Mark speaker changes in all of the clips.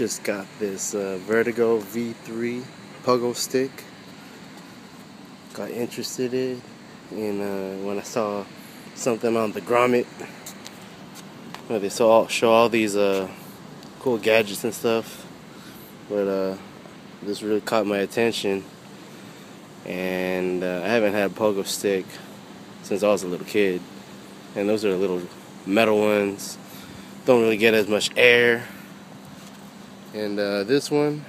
Speaker 1: Just got this uh, Vurtego V3 pogo stick. Got interested in, in uh, when I saw something on the Grommet. Where they saw show all these uh, cool gadgets and stuff, but uh, this really caught my attention. And uh, I haven't had a pogo stick since I was a little kid, and those are little metal ones. Don't really get as much air and uh, this one,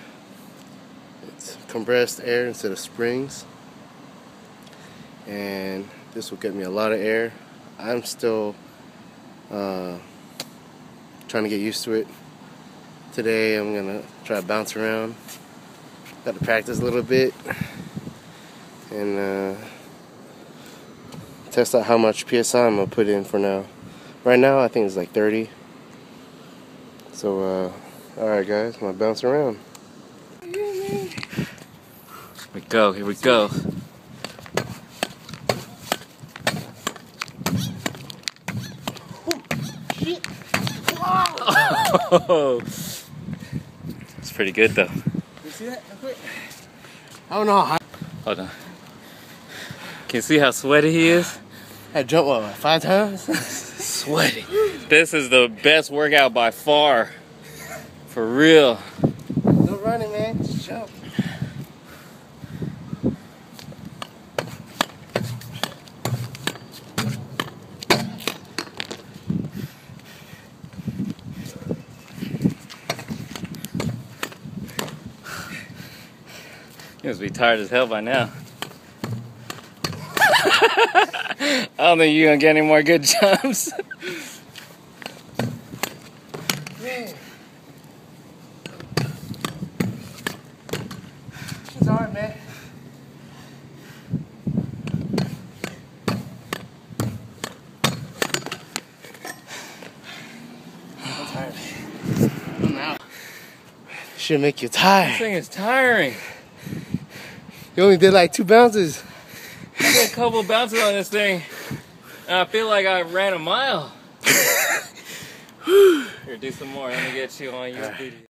Speaker 1: it's compressed air instead of springs. And this will get me a lot of air. I'm still uh, trying to get used to it. Today I'm gonna try to bounce around. Got to practice a little bit and uh, test out how much PSI I'm gonna put in for now. Right now I think it's like 30. So uh, Alright guys, I'm gonna bounce around.
Speaker 2: Here we go, here we go. Oh, it's pretty good though.
Speaker 1: You see that? I don't know how
Speaker 2: Hold on. Can you see how sweaty he is?
Speaker 1: I jumped what, like five times?
Speaker 2: Sweaty. This is the best workout by far. For real.
Speaker 1: No running, man. Just jump.
Speaker 2: You must be tired as hell by now. I don't think you're gonna get any more good jumps.
Speaker 1: Man. It's hard, man. I'm tired. I'm out. Should make you tired.
Speaker 2: This thing is tiring.
Speaker 1: You only did like two bounces.
Speaker 2: I did a couple bounces on this thing, and I feel like I ran a mile. Here, do some more. Let me get you on your video.